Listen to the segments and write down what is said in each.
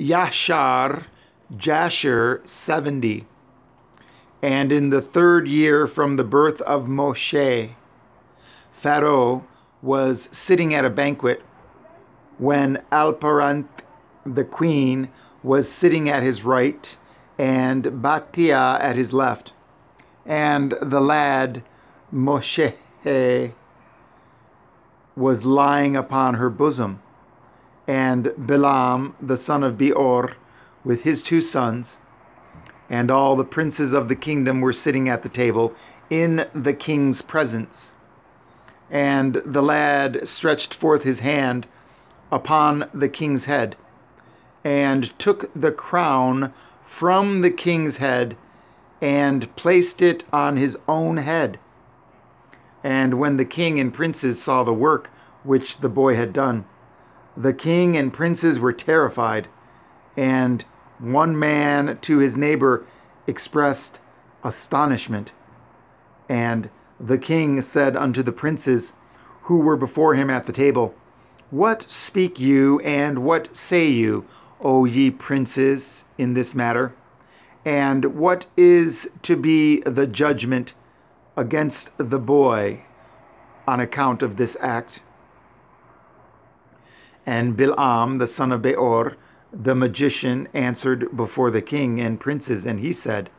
Yashar Jasher 70. And in the third year from the birth of Moshe, Pharaoh was sitting at a banquet when Alparanith, the queen, was sitting at his right and Batia at his left. And the lad Moshe was lying upon her bosom. And Bilam, the son of Beor, with his two sons, and all the princes of the kingdom were sitting at the table in the king's presence. And the lad stretched forth his hand upon the king's head, and took the crown from the king's head, and placed it on his own head. And when the king and princes saw the work which the boy had done, the king and princes were terrified, and one man to his neighbor expressed astonishment. And the king said unto the princes who were before him at the table, What speak you, and what say you, O ye princes, in this matter? And what is to be the judgment against the boy on account of this act? And Bilam, the son of Beor, the magician, answered before the king and princes, and he said,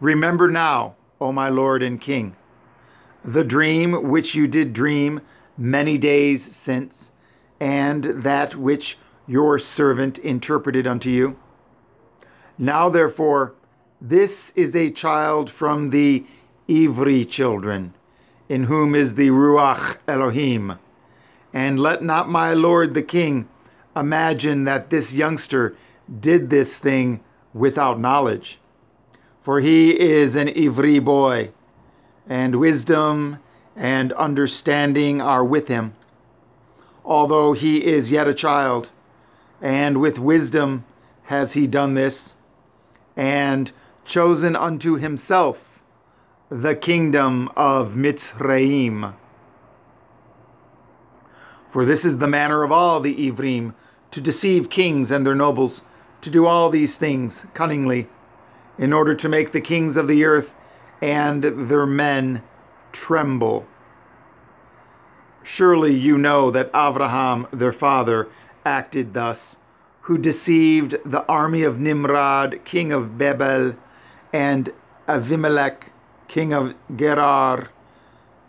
Remember now, O my lord and king, the dream which you did dream many days since, and that which your servant interpreted unto you. Now, therefore, this is a child from the Ivri children, in whom is the Ruach Elohim. And let not my lord the king imagine that this youngster did this thing without knowledge. For he is an Ivri boy, and wisdom and understanding are with him. Although he is yet a child, and with wisdom has he done this, and chosen unto himself the kingdom of Mitzrayim. For this is the manner of all the Ivrim, to deceive kings and their nobles, to do all these things cunningly, in order to make the kings of the earth and their men tremble. Surely you know that Abraham, their father, acted thus, who deceived the army of Nimrod, king of Babel, and Avimelech, king of Gerar,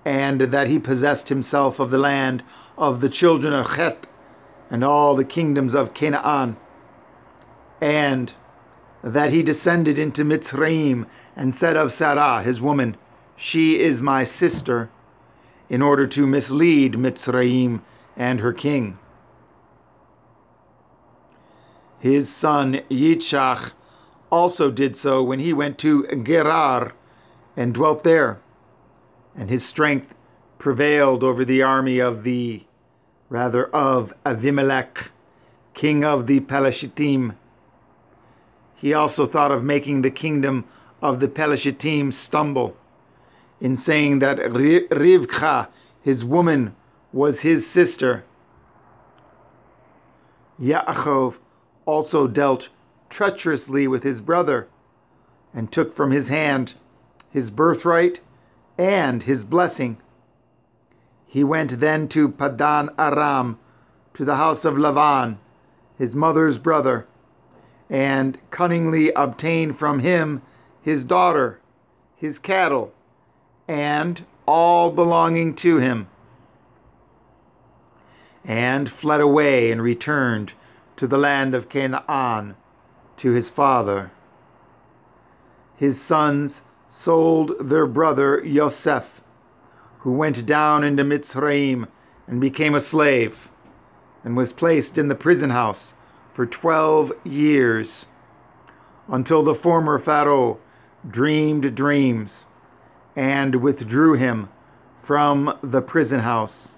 and that he possessed himself of the land of the children of Chet and all the kingdoms of Canaan, and that he descended into Mitzrayim and said of Sarah, his woman, She is my sister, in order to mislead Mitzrayim and her king. His son Yitzchak also did so when he went to Gerar and dwelt there, and his strength prevailed over the army of the rather of Avimelech, king of the Pelashtim. He also thought of making the kingdom of the Pelashtim stumble in saying that Rivka, his woman, was his sister. Yaakov also dealt treacherously with his brother and took from his hand his birthright and his blessing. He went then to Padan Aram, to the house of Lavan, his mother's brother, and cunningly obtained from him his daughter, his cattle, and all belonging to him, and fled away and returned to the land of Canaan to his father. His sons sold their brother Yosef who went down into Mitzrayim and became a slave, and was placed in the prison house for twelve years, until the former Pharaoh dreamed dreams and withdrew him from the prison house,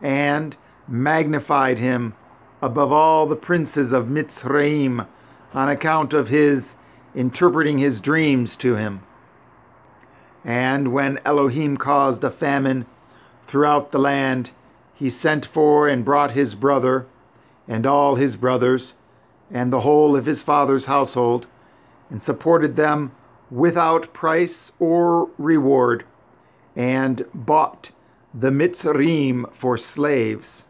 and magnified him above all the princes of Mitzrayim on account of his interpreting his dreams to him. And when Elohim caused a famine throughout the land, he sent for and brought his brother and all his brothers, and the whole of his father's household, and supported them without price or reward, and bought the Mitzrim for slaves.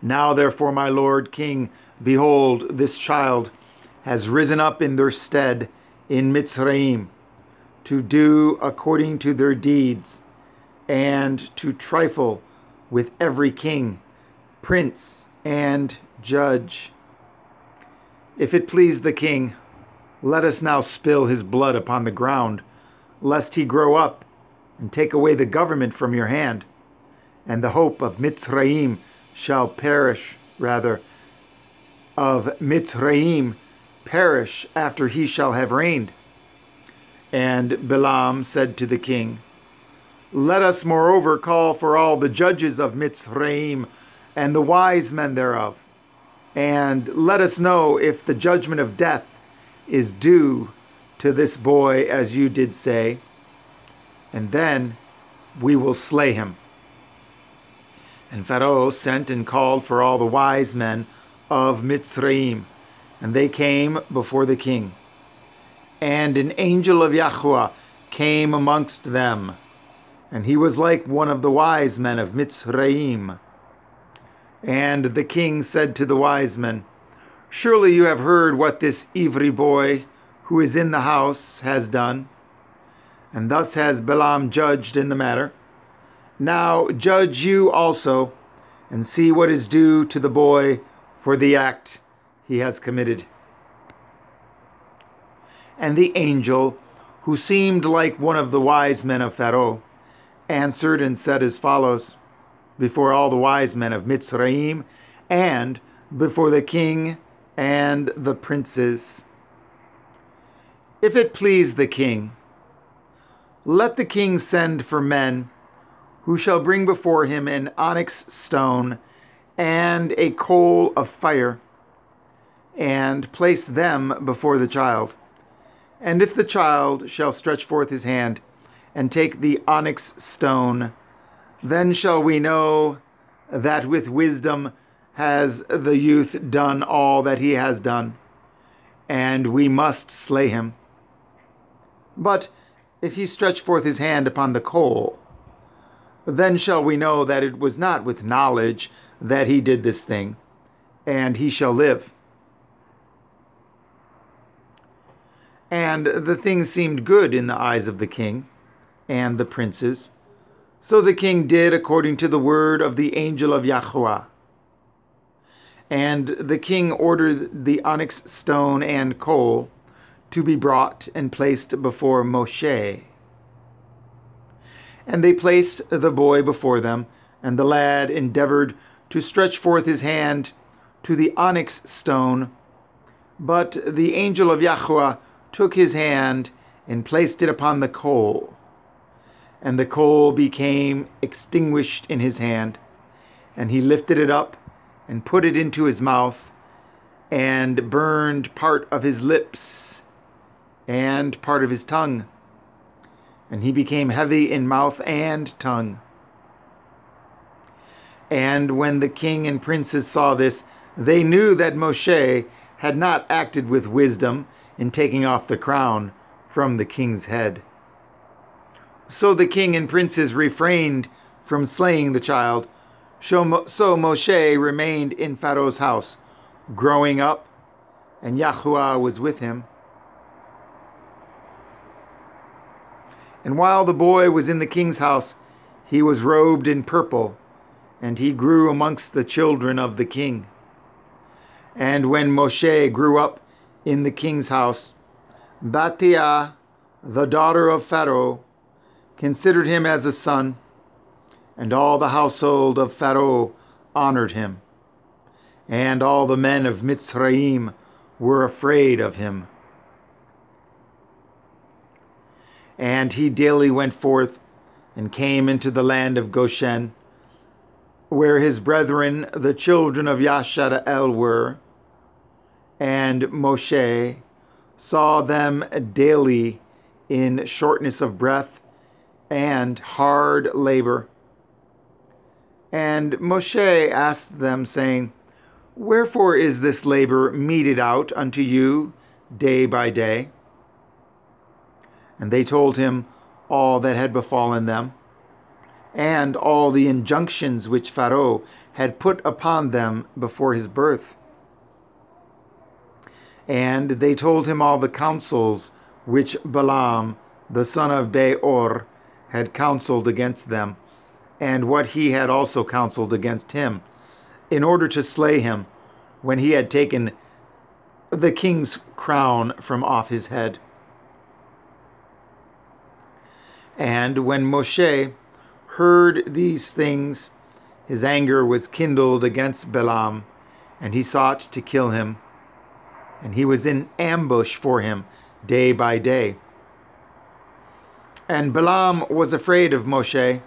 Now, therefore, my lord king, behold, this child has risen up in their stead in Mitzrayim to do according to their deeds and to trifle with every king, prince, and judge. If it please the king, let us now spill his blood upon the ground, lest he grow up and take away the government from your hand, and the hope of Mitzrayim shall perish, rather, of Mitzrayim perish after he shall have reigned. And Balaam said to the king, Let us moreover call for all the judges of Mitzrayim and the wise men thereof, and let us know if the judgment of death is due to this boy as you did say, and then we will slay him. And Pharaoh sent and called for all the wise men of Mitzrayim, and they came before the king. And an angel of Yahweh came amongst them, and he was like one of the wise men of Mitzrayim. And the king said to the wise men, Surely you have heard what this Ivri boy who is in the house has done. And thus has Balaam judged in the matter. Now judge you also, and see what is due to the boy for the act he has committed. And the angel, who seemed like one of the wise men of Pharaoh, answered and said as follows before all the wise men of Mitzrayim and before the king and the princes. If it please the king, let the king send for men who shall bring before him an onyx stone and a coal of fire, and place them before the child. And if the child shall stretch forth his hand and take the onyx stone, then shall we know that with wisdom has the youth done all that he has done, and we must slay him. But if he stretch forth his hand upon the coal, then shall we know that it was not with knowledge that he did this thing, and he shall live. And the thing seemed good in the eyes of the king and the princes. So the king did according to the word of the angel of Yahweh. And the king ordered the onyx stone and coal to be brought and placed before Moshe. And they placed the boy before them, and the lad endeavored to stretch forth his hand to the onyx stone. But the angel of Yahweh took his hand and placed it upon the coal. And the coal became extinguished in his hand. And he lifted it up and put it into his mouth and burned part of his lips and part of his tongue and he became heavy in mouth and tongue. And when the king and princes saw this, they knew that Moshe had not acted with wisdom in taking off the crown from the king's head. So the king and princes refrained from slaying the child. So Moshe remained in Pharaoh's house, growing up, and Yahuwah was with him. And while the boy was in the king's house, he was robed in purple, and he grew amongst the children of the king. And when Moshe grew up in the king's house, Batia, the daughter of Pharaoh, considered him as a son, and all the household of Pharaoh honored him. And all the men of Mitzrayim were afraid of him. And he daily went forth and came into the land of Goshen, where his brethren, the children of Yashara'el, were. And Moshe saw them daily in shortness of breath and hard labor. And Moshe asked them, saying, Wherefore is this labor meted out unto you day by day? And they told him all that had befallen them, and all the injunctions which Pharaoh had put upon them before his birth. And they told him all the counsels which Balaam, the son of Beor, had counseled against them, and what he had also counseled against him, in order to slay him when he had taken the king's crown from off his head. And when Moshe heard these things, his anger was kindled against Balaam, and he sought to kill him. And he was in ambush for him day by day. And Balaam was afraid of Moshe,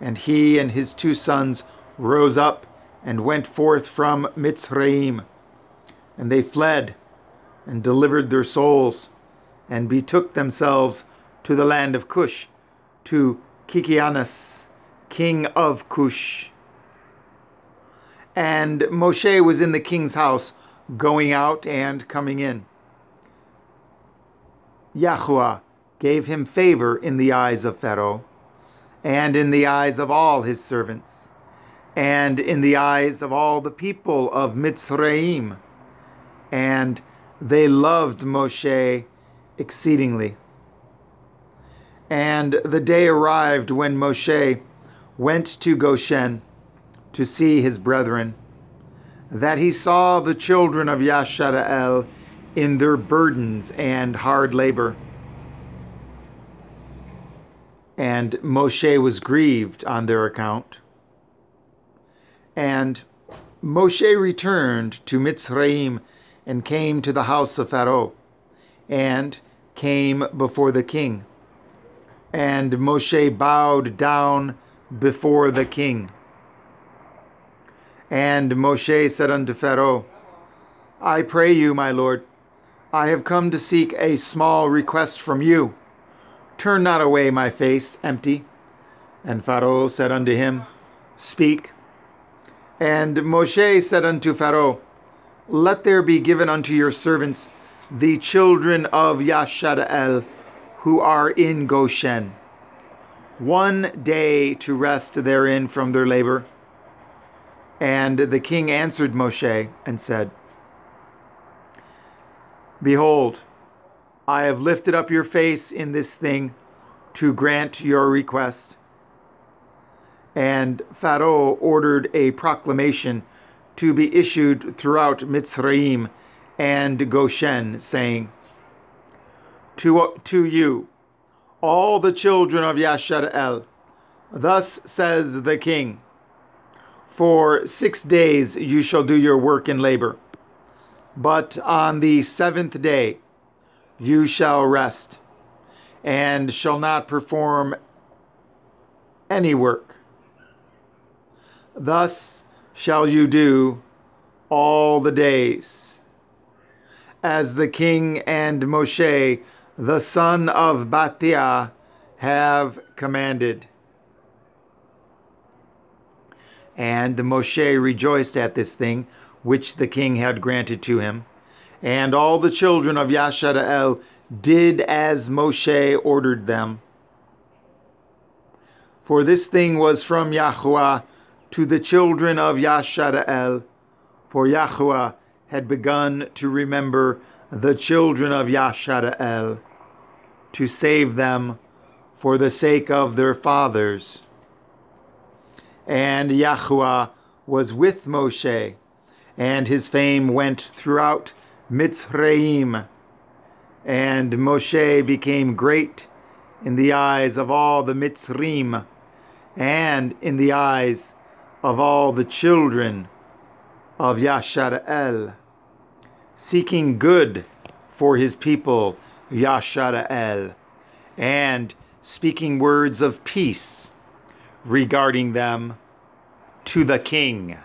and he and his two sons rose up and went forth from Mitzrayim. And they fled and delivered their souls and betook themselves to the land of Cush, to Kikianus, king of Cush. And Moshe was in the king's house, going out and coming in. Yahuwah gave him favor in the eyes of Pharaoh, and in the eyes of all his servants, and in the eyes of all the people of Mitzrayim. And they loved Moshe exceedingly. And the day arrived when Moshe went to Goshen to see his brethren, that he saw the children of Yashara'el in their burdens and hard labor. And Moshe was grieved on their account. And Moshe returned to Mitzrayim and came to the house of Pharaoh, and came before the king. And Moshe bowed down before the king. And Moshe said unto Pharaoh, I pray you, my lord, I have come to seek a small request from you. Turn not away my face empty. And Pharaoh said unto him, Speak. And Moshe said unto Pharaoh, Let there be given unto your servants the children of Yashara'el who are in Goshen, one day to rest therein from their labor. And the king answered Moshe and said, Behold, I have lifted up your face in this thing to grant your request. And Pharaoh ordered a proclamation to be issued throughout Mitzrayim and Goshen, saying, to, to you, all the children of Yashar'el. Thus says the king, For six days you shall do your work and labor, but on the seventh day you shall rest, and shall not perform any work. Thus shall you do all the days. As the king and Moshe the son of Batia have commanded. And the Moshe rejoiced at this thing which the king had granted to him. And all the children of Yashara'el did as Moshe ordered them. For this thing was from Yahuwah to the children of Yashara'el, for Yahuwah had begun to remember the children of Yashara'el to save them for the sake of their fathers. And Yahuwah was with Moshe, and his fame went throughout Mitzrayim. And Moshe became great in the eyes of all the Mitzrim, and in the eyes of all the children of Yashara'el, seeking good for his people Yashara'el, and speaking words of peace regarding them to the king.